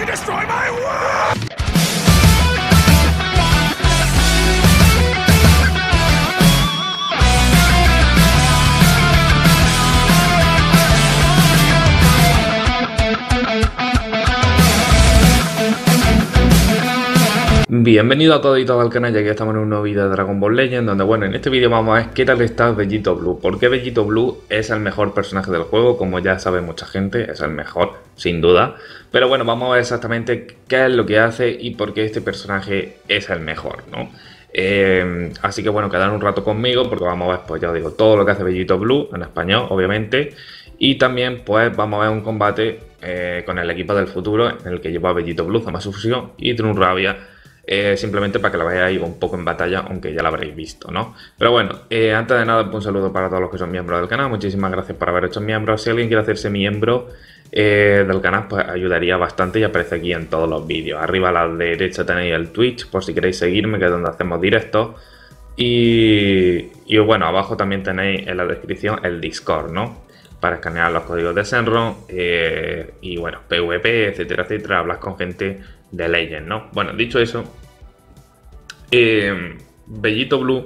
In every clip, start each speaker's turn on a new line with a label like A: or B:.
A: to destroy my world!
B: Bienvenido a todos y todas al canal, ya que estamos en un nuevo vídeo de Dragon Ball Legend Donde bueno, en este vídeo vamos a ver qué tal está Vegito Blue ¿Por qué Vegito Blue es el mejor personaje del juego? Como ya sabe mucha gente, es el mejor, sin duda Pero bueno, vamos a ver exactamente qué es lo que hace y por qué este personaje es el mejor, ¿no? Eh, así que bueno, quedar un rato conmigo porque vamos a ver, pues ya os digo, todo lo que hace Vegito Blue en español, obviamente y también pues vamos a ver un combate eh, con el equipo del futuro en el que lleva Vegito Blue, Zamasu Fusión y Trunrabia eh, simplemente para que la veáis un poco en batalla, aunque ya la habréis visto, ¿no? Pero bueno, eh, antes de nada, un saludo para todos los que son miembros del canal, muchísimas gracias por haber hecho miembros. Si alguien quiere hacerse miembro eh, del canal, pues ayudaría bastante y aparece aquí en todos los vídeos. Arriba a la derecha tenéis el Twitch, por si queréis seguirme, que es donde hacemos directos. Y, y bueno, abajo también tenéis en la descripción el Discord, ¿no? Para escanear los códigos de Senron y bueno, PvP, etcétera, etcétera, hablas con gente de Legend, ¿no? Bueno, dicho eso, eh, Bellito Blue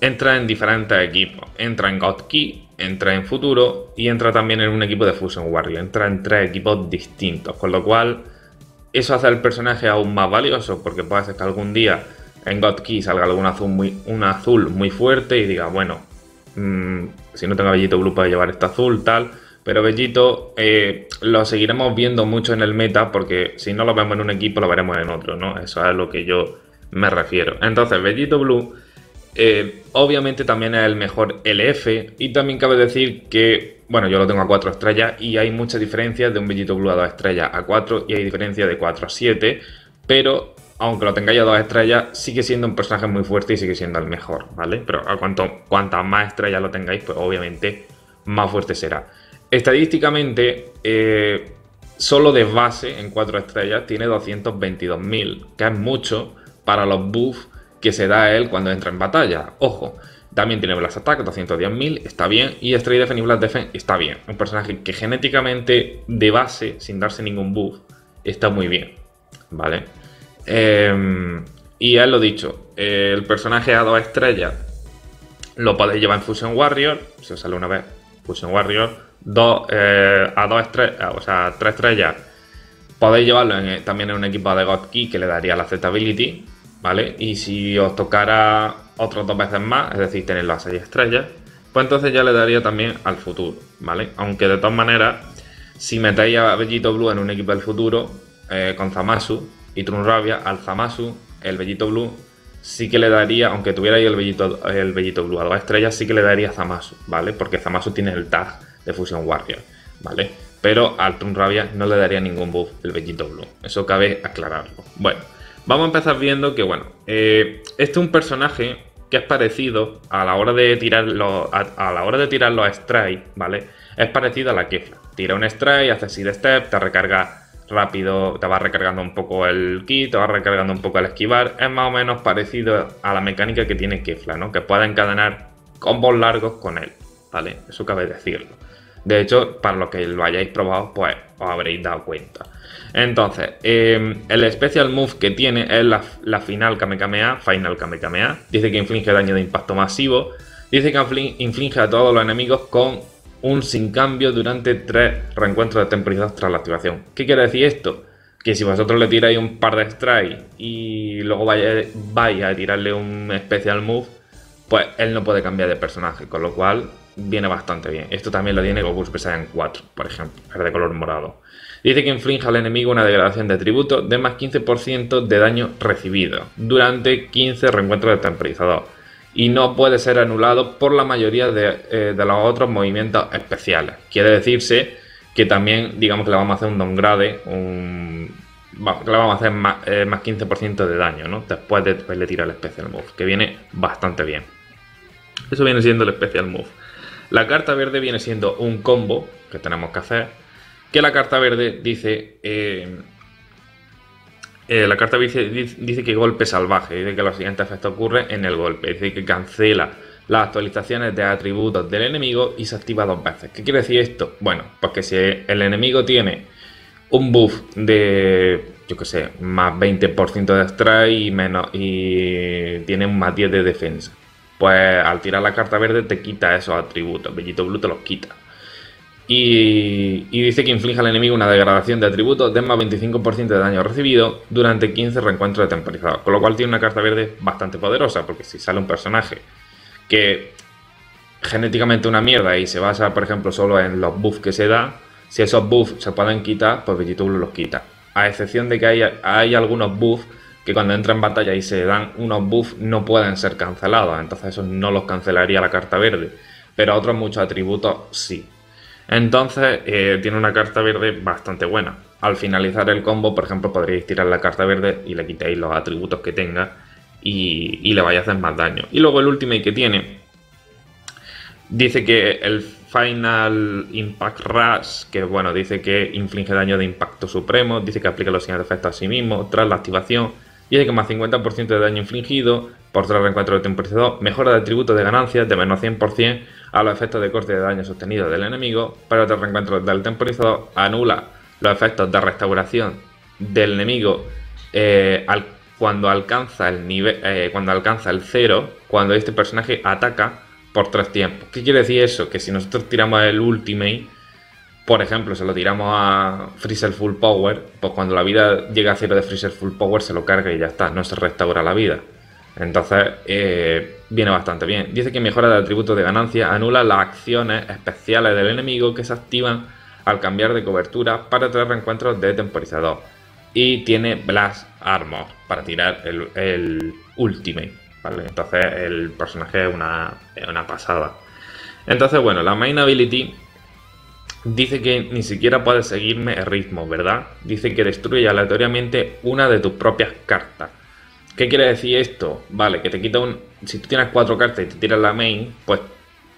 B: entra en diferentes equipos. Entra en God Key, entra en Futuro y entra también en un equipo de Fusion Warrior. Entra en tres equipos distintos, con lo cual eso hace al personaje aún más valioso porque puede ser que algún día en God Key salga algún azul muy, un azul muy fuerte y diga, bueno, mmm, si no tengo Bellito Blue puedo llevar este azul, tal. Pero Bellito eh, lo seguiremos viendo mucho en el meta porque si no lo vemos en un equipo lo veremos en otro, ¿no? Eso es lo que yo me refiero. Entonces, Bellito Blue eh, obviamente también es el mejor LF y también cabe decir que, bueno, yo lo tengo a 4 estrellas y hay mucha diferencia de un Bellito Blue a 2 estrellas a 4 y hay diferencia de 4 a 7, pero aunque lo tengáis a 2 estrellas, sigue siendo un personaje muy fuerte y sigue siendo el mejor, ¿vale? Pero a cuanto, cuantas más estrellas lo tengáis, pues obviamente más fuerte será. Estadísticamente, eh, solo de base en 4 estrellas tiene 222.000, que es mucho para los buffs que se da a él cuando entra en batalla. Ojo, también tiene Blast Attack, 210.000, está bien. Y Stray Defense y Blast Defense está bien. Un personaje que genéticamente, de base, sin darse ningún buff, está muy bien. ¿Vale? Eh, y ya lo dicho, el personaje a 2 estrellas lo podéis llevar en Fusion Warrior. Si os sale una vez, Fusion Warrior dos, eh, a dos estrellas, o sea, tres estrellas, podéis llevarlo también en un equipo de God Key que le daría la acceptability, ¿vale? Y si os tocara otros dos veces más, es decir, tenerlo a seis estrellas, pues entonces ya le daría también al futuro, ¿vale? Aunque de todas maneras, si metéis a Bellito Blue en un equipo del futuro, eh, con Zamasu y Trunrabia, al Zamasu, el Bellito Blue, sí que le daría, aunque tuvierais el Bellito, el Bellito Blue a dos estrellas, sí que le daría Zamasu, ¿vale? Porque Zamasu tiene el tag de Fusion Warrior, ¿vale? Pero al Rabia no le daría ningún buff el Bellito Blue. Eso cabe aclararlo. Bueno, vamos a empezar viendo que, bueno, eh, este es un personaje que es parecido a la hora de tirar los, a, la hora de tirar los strikes, ¿vale? Es parecido a la Kefla. Tira un strike, hace seed step, te recarga rápido, te va recargando un poco el kit, te va recargando un poco el esquivar. Es más o menos parecido a la mecánica que tiene Kefla, ¿no? Que puede encadenar combos largos con él, ¿vale? Eso cabe decirlo. De hecho, para los que lo hayáis probado, pues os habréis dado cuenta. Entonces, em, el special move que tiene es la, final Kamehameha, Final Kamehameha. Dice que inflige daño de impacto masivo. Dice que inflige a todos los enemigos con un sin cambio durante tres reencuentros de temporizados tras la activación. ¿Qué quiere decir esto? Que si vosotros le tiráis un par de strikes y luego vais a tirarle un special move, pues él no puede cambiar de personaje, con lo cual viene bastante bien. Esto también lo tiene Goku Super Saiyan 4, por ejemplo, es de color morado. Dice que inflige al enemigo una degradación de tributo de más 15% de daño recibido durante 15 reencuentros de temporizador y no puede ser anulado por la mayoría eh, de, los otros movimientos especiales. Quiere decirse que también, digamos que le vamos a hacer un downgrade, un, le vamos a hacer más, 15% eh, de daño, ¿no? Después de, de tirar el Special Move, que viene bastante bien. Eso viene siendo el Special Move. La carta verde viene siendo un combo que tenemos que hacer. Que la carta verde dice. Eh, eh, la carta dice, dice que golpe salvaje. Dice que los siguientes efectos ocurren en el golpe. Dice que cancela las actualizaciones de atributos del enemigo y se activa dos veces. ¿Qué quiere decir esto? Bueno, pues que si el enemigo tiene un buff de, yo que sé, más 20% de strike y, menos, y tiene un más 10 de defensa. Pues al tirar la carta verde te quita esos atributos. Bellito Blue te los quita. Y, dice que inflige al enemigo una degradación de atributos de más 25% de daño recibido durante 15 reencuentros de temporizador. Con lo cual tiene una carta verde bastante poderosa, porque si sale un personaje que genéticamente una mierda y se basa, por ejemplo, solo en los buffs que se da, si esos buffs se pueden quitar, pues Vegito Blue los quita. A excepción de que hay, hay algunos buffs que cuando entra en batalla y se dan unos buffs no pueden ser cancelados, entonces eso no los cancelaría la carta verde, pero otros muchos atributos sí. Entonces eh, tiene una carta verde bastante buena. Al finalizar el combo, por ejemplo, podríais tirar la carta verde y le quitéis los atributos que tenga y, le vaya a hacer más daño. Y luego el ultimate que tiene, dice que el Final Impact Rush, que bueno, dice que inflige daño de impacto supremo, dice que aplica los siguientes efectos a sí mismo, tras la activación, dice que más 50% de daño infligido por tras reencuentro de temporizador, mejora de atributo de ganancias de menos 100% a los efectos de corte de daño sostenido del enemigo, pero tras reencuentro del temporizador anula los efectos de restauración del enemigo eh, cuando, alcanza el nivel, eh, cuando alcanza el 0, cuando este personaje ataca por tres tiempos. ¿Qué quiere decir eso? Que si nosotros tiramos el ultimate, por ejemplo, se lo tiramos a Freezer Full Power, pues cuando la vida llega a cero de Freezer Full Power se lo carga y ya está, no se restaura la vida. Entonces, eh, viene bastante bien. Dice que mejora de atributos de ganancia, anula las acciones especiales del enemigo que se activan al cambiar de cobertura para traer reencuentros de temporizador. Y tiene Blast Armor para tirar el, el Ultimate. ¿vale? Entonces, el personaje es una, es una pasada. Entonces, bueno, la main ability dice que ni siquiera puedes seguirme el ritmo, ¿verdad? Dice que destruye aleatoriamente una de tus propias cartas. ¿Qué quiere decir esto? Vale, que te quita un. Si tú tienes cuatro cartas y te tiras la main, pues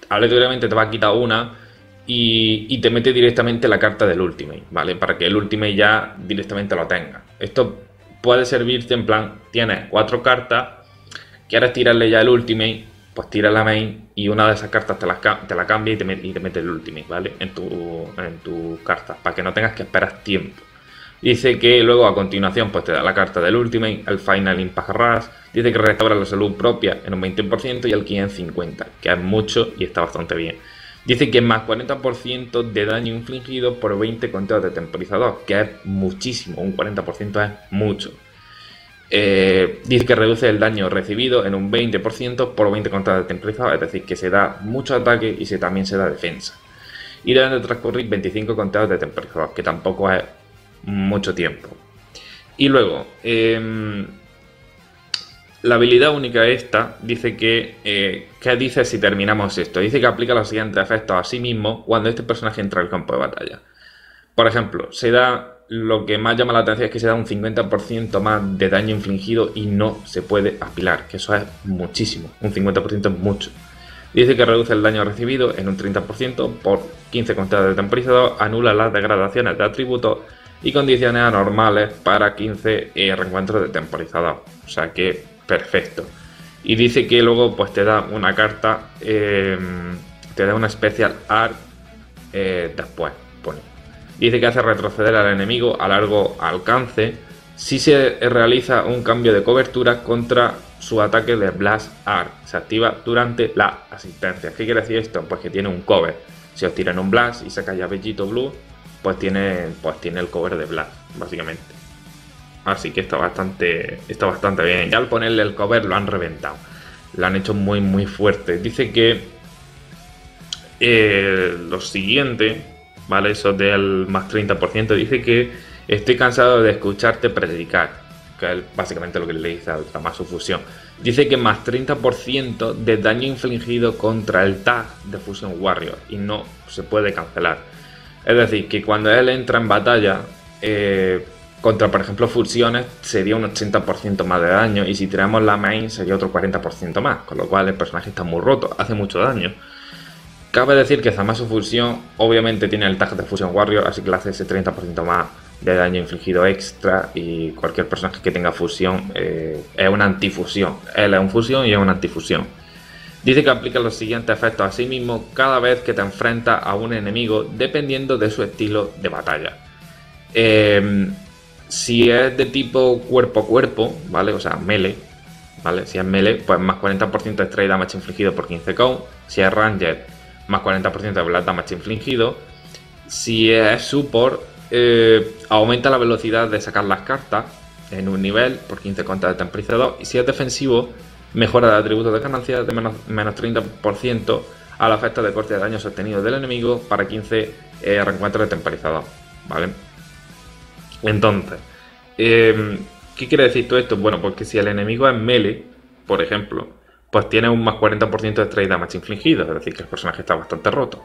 B: aleatoriamente te va a quitar una y, te mete directamente la carta del ultimate, ¿vale? Para que el ultimate ya directamente lo tenga. Esto puede servirte en plan, tienes cuatro cartas, quieres tirarle ya el ultimate, pues tira la main y una de esas cartas te la, cambia y te, y te mete el ultimate, ¿vale? En tu, en tu carta, para que no tengas que esperar tiempo. Dice que luego a continuación pues te da la carta del Ultimate, el Final Impact Rush, dice que restaura la salud propia en un 20% y el ki en 50%, que es mucho y está bastante bien. Dice que más 40% de daño infligido por 20 conteos de temporizador, que es muchísimo, un 40% es mucho. Eh, dice que reduce el daño recibido en un 20% por 20 conteos de temporizador, es decir, que se da mucho ataque y se, también se da defensa. Y deben de transcurrir 25 conteos de temporizador, que tampoco es mucho tiempo. Y luego, em, la habilidad única esta dice que, eh, ¿qué dice si terminamos esto? Dice que aplica los siguientes efectos a sí mismo cuando este personaje entra al campo de batalla. Por ejemplo, se da, lo que más llama la atención es que se da un 50% más de daño infligido y no se puede apilar, que eso es muchísimo, un 50% es mucho. Dice que reduce el daño recibido en un 30% por 15 contados de temporizador, anula las degradaciones de atributos y condiciones anormales para 15 eh, reencuentros de temporizador. O sea que perfecto. Y dice que luego pues te da una carta, em, te da una especial art eh, después. Pone. Dice que hace retroceder al enemigo a largo alcance si se realiza un cambio de cobertura contra su ataque de Blast Art. Se activa durante la asistencia. ¿Qué quiere decir esto? Pues que tiene un cover. Si os tiran un Blast y saca ya Bellito Blue, pues tiene, pues tiene el cover de Black, básicamente. Así que está bastante, está bastante bien. Ya al ponerle el cover lo han reventado. Lo han hecho muy, muy fuerte. Dice que eh, lo siguiente, ¿vale? Eso del más 30%, dice que estoy cansado de escucharte predicar. Que es básicamente lo que le dice al su Fusión. Dice que más 30% de daño infligido contra el tag de Fusion Warrior. Y no se puede cancelar. Es decir, que cuando él entra en batalla eh, contra, por ejemplo, fusiones, sería un 80% más de daño. Y si tiramos la main, sería otro 40% más. Con lo cual el personaje está muy roto, hace mucho daño. Cabe decir que Zamasu Fusión obviamente tiene el tag de Fusion Warrior, así que le hace ese 30% más de daño infligido extra. Y cualquier personaje que tenga fusión eh, es una antifusión. Él es un fusión y es una antifusión. Dice que aplica los siguientes efectos a sí mismo cada vez que te enfrentas a un enemigo dependiendo de su estilo de batalla. Em, si es de tipo cuerpo a cuerpo, ¿vale? O sea, melee, ¿vale? Si es melee, pues más 40% de strike damage infligido por 15 count. Si es ranged, más 40% de blast damage infligido. Si es support, eh, aumenta la velocidad de sacar las cartas en un nivel por 15 contra de temporizador. Y si es defensivo, mejora el atributo de ganancia de menos, 30% al efecto de corte de daño sostenido del enemigo para 15 eh, reencuentros de temporizador. ¿Vale? Entonces, em, ¿qué quiere decir todo esto? Bueno, porque si el enemigo es melee, por ejemplo, pues tiene un más 40% de strike damage infligido, es decir, que el personaje está bastante roto.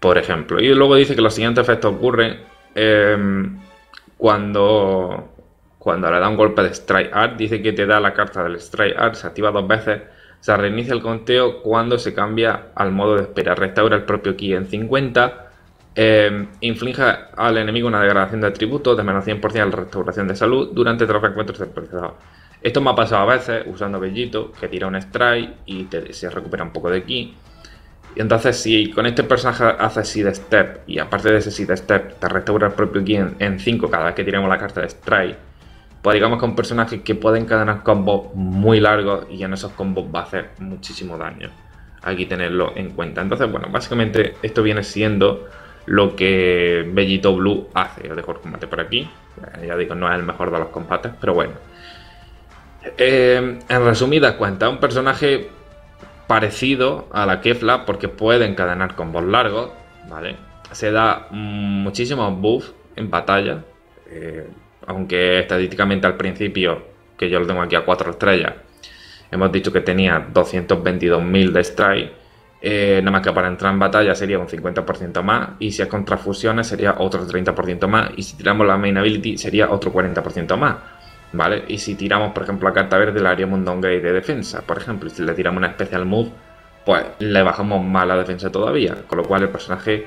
B: Por ejemplo. Y luego dice que los siguientes efectos ocurren em, cuando, cuando le da un golpe de Strike Art. Dice que te da la carta del Strike Art, se activa dos veces. Se reinicia el conteo cuando se cambia al modo de espera. Restaura el propio ki en 50. Em, inflige al enemigo una degradación de atributos de menos 100% a la restauración de salud durante tres encuentros temporalizados. Esto me ha pasado a veces usando Bellito, que tira un strike y se recupera un poco de ki. Y entonces si con este personaje haces seed step y aparte de ese seed step te restaura el propio ki en 5 cada vez que tiramos la carta de strike, pues digamos que un personaje que puede encadenar combos muy largos y en esos combos va a hacer muchísimo daño. Hay que tenerlo en cuenta. Entonces, bueno, básicamente esto viene siendo lo que Bellito Blue hace. Os dejo el combate por aquí. Ya digo, no es el mejor de los combates, pero bueno. Eh, en resumidas cuentas, un personaje parecido a la Kefla porque puede encadenar combos largos, ¿vale? Se da muchísimos buffs en batalla, eh, aunque estadísticamente al principio, que yo lo tengo aquí a 4 estrellas, hemos dicho que tenía 222.000 de strike, eh, nada más que para entrar en batalla sería un 50% más, y si es contra fusiones sería otro 30% más, y si tiramos la main ability sería otro 40% más. ¿vale? Y si tiramos, por ejemplo, la carta verde, le haríamos un downgrade de defensa, por ejemplo. Y si le tiramos una especial move, pues le bajamos más la defensa todavía. Con lo cual el personaje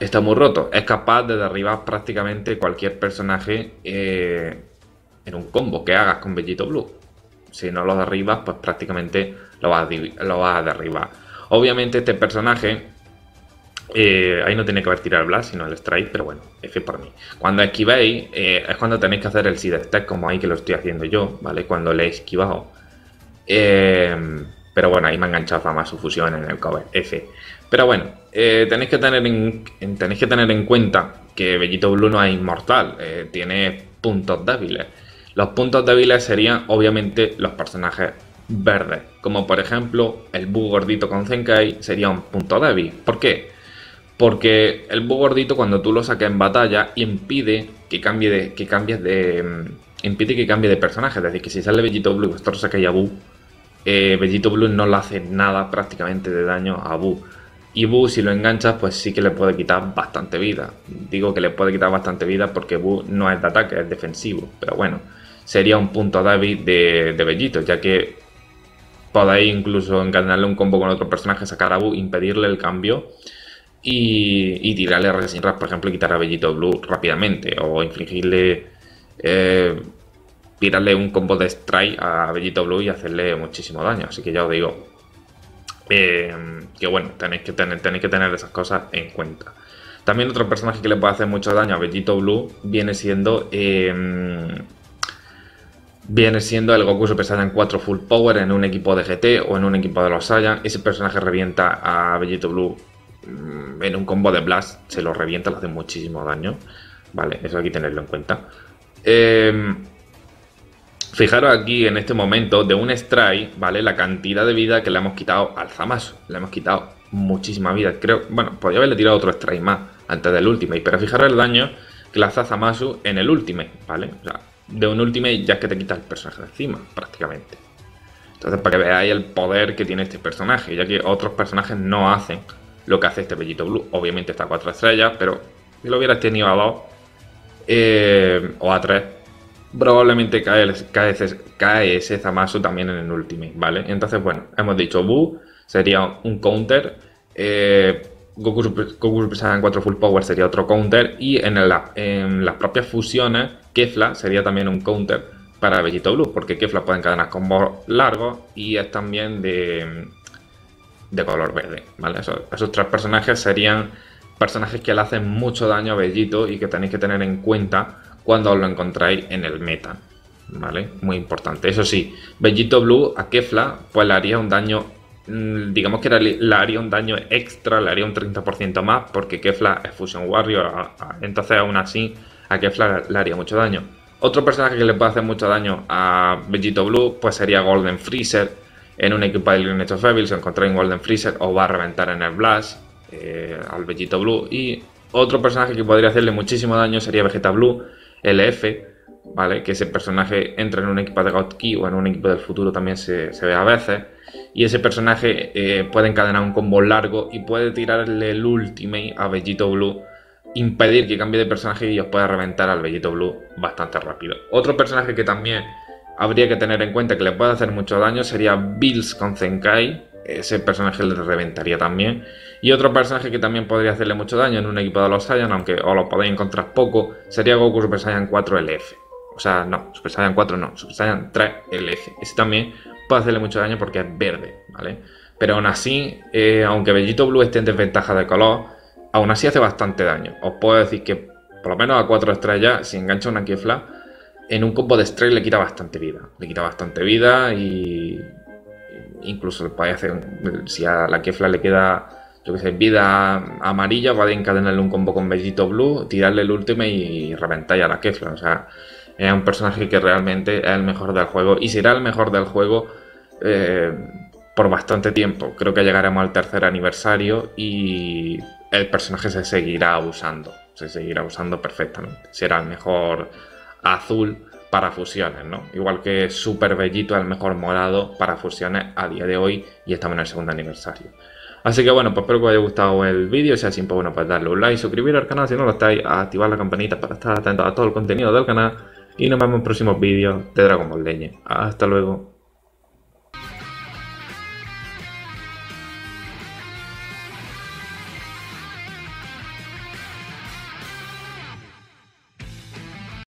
B: está muy roto. Es capaz de derribar prácticamente cualquier personaje eh, en un combo que hagas con Bellito Blue. Si no lo derribas, pues prácticamente lo vas a, lo vas a derribar. Obviamente este personaje eh, ahí no tiene que haber tirado el blast, sino el strike, pero bueno, F por mí. Cuando esquivéis, eh, es cuando tenéis que hacer el seed stack, como ahí que lo estoy haciendo yo, ¿vale? Cuando le he esquivado. Pero bueno, ahí me ha enganchado más su fusión en el cover, F. Pero bueno, tenéis, que tener en, tenéis que tener en cuenta que Bellito Blue no es inmortal, tiene puntos débiles. Los puntos débiles serían, obviamente, los personajes verdes. Como por ejemplo, el bug gordito con Zenkai sería un punto débil. ¿Por qué? Porque el bug gordito cuando tú lo sacas en batalla impide que cambie de. que cambies de. Mm, impide que cambie de personaje. Es decir, que si sale Bellito Blue y vosotros sacáis a Boo, eh, Bellito Blue no le hace nada prácticamente de daño a Boo. Y Boo, si lo enganchas, pues sí que le puede quitar bastante vida. Digo que le puede quitar bastante vida porque Boo no es de ataque, es defensivo. Pero bueno, sería un punto débil de, de Bellito, ya que podéis incluso encadenarle un combo con otro personaje, sacar a Boo, impedirle el cambio y, tirarle Resin por ejemplo, y quitar a Bellito Blue rápidamente o infligirle, eh, tirarle un combo de strike a Bellito Blue y hacerle muchísimo daño. Así que ya os digo eh, que bueno, tenéis que, tener, tenéis que tener esas cosas en cuenta. También otro personaje que le puede hacer mucho daño a Bellito Blue viene siendo... Eh, viene siendo el Goku Super Saiyan 4 Full Power en un equipo de GT o en un equipo de los Saiyan. Ese personaje revienta a Bellito Blue Mm, en un combo de Blast se lo revienta, le hace muchísimo daño. Vale, eso hay que tenerlo en cuenta. Em, fijaros aquí en este momento de un strike, ¿vale? La cantidad de vida que le hemos quitado al Zamasu. Le hemos quitado muchísima vida. Creo, bueno, podría haberle tirado otro strike más antes del Ultimate, pero fijaros el daño que le hace a Zamasu en el Ultimate, ¿vale? O sea, de un Ultimate ya es que te quitas el personaje de encima, prácticamente. Entonces, para que veáis el poder que tiene este personaje, ya que otros personajes no hacen lo que hace este Bellito Blue. Obviamente está a 4 estrellas, pero si lo hubieras tenido a 2 eh, o a 3, probablemente cae, ese, Zamasu también en el Ultimate, ¿vale? Entonces, bueno, hemos dicho Bu sería un counter. Eh, Goku Super, Goku Saiyan 4 Full Power sería otro counter. Y en, en las propias fusiones, Kefla sería también un counter para Bellito Blue. Porque Kefla puede encadenar combos largos y es también de de color verde, ¿vale? Esos, tres personajes serían personajes que le hacen mucho daño a Bellito y que tenéis que tener en cuenta cuando os lo encontráis en el meta. ¿Vale? Muy importante. Eso sí, Bellito Blue a Kefla pues le haría un daño, mm, digamos que le haría un daño extra, le haría un 30% más porque Kefla es Fusion Warrior, entonces aún así a Kefla le haría mucho daño. Otro personaje que le puede hacer mucho daño a Vegito Blue pues sería Golden Freezer. En un equipo de Lineage of Evil, si encontráis un Golden Freezer, o va a reventar en el Blast eh, al Vegito Blue. Y otro personaje que podría hacerle muchísimo daño sería Vegeta Blue, LF, ¿vale? Que ese personaje entra en un equipo de God o en un equipo del futuro también se, ve a veces. Y ese personaje eh, puede encadenar un combo largo y puede tirarle el ultimate a Vegito Blue impedir que cambie de personaje y os pueda reventar al Bellito Blue bastante rápido. Otro personaje que también habría que tener en cuenta que le puede hacer mucho daño sería Bills con Zenkai. Ese personaje le reventaría también. Y otro personaje que también podría hacerle mucho daño en un equipo de los Saiyan, aunque os lo podéis encontrar poco, sería Goku Super Saiyan 4 LF. O sea, no, Super Saiyan 4 no, Super Saiyan 3 LF. Ese también puede hacerle mucho daño porque es verde, ¿vale? Pero aún así, eh, aunque Bellito Blue esté en desventaja de color, aún así hace bastante daño. Os puedo decir que por lo menos a 4 estrellas, si engancha una Kefla, en un combo de estrella le quita bastante vida. Le quita bastante vida y incluso hacer, si a la Kefla le queda, yo que vida amarilla, va a encadenarle un combo con Bellito Blue, tirarle el último y reventar a la Kefla. O sea, es un personaje que realmente es el mejor del juego y será el mejor del juego eh, por bastante tiempo. Creo que llegaremos al tercer aniversario y el personaje se seguirá usando, se seguirá usando perfectamente. Será el mejor azul para fusiones, ¿no? Igual que Super Bellito es el mejor morado para fusiones a día de hoy y estamos en el segundo aniversario. Así que bueno, pues espero que os haya gustado el vídeo, si así pues bueno, pues darle un like, suscribiros al canal si no lo estáis, activar la campanita para estar atentos a todo el contenido del canal y nos vemos en próximos vídeos de Dragon Ball Leñe. Hasta luego.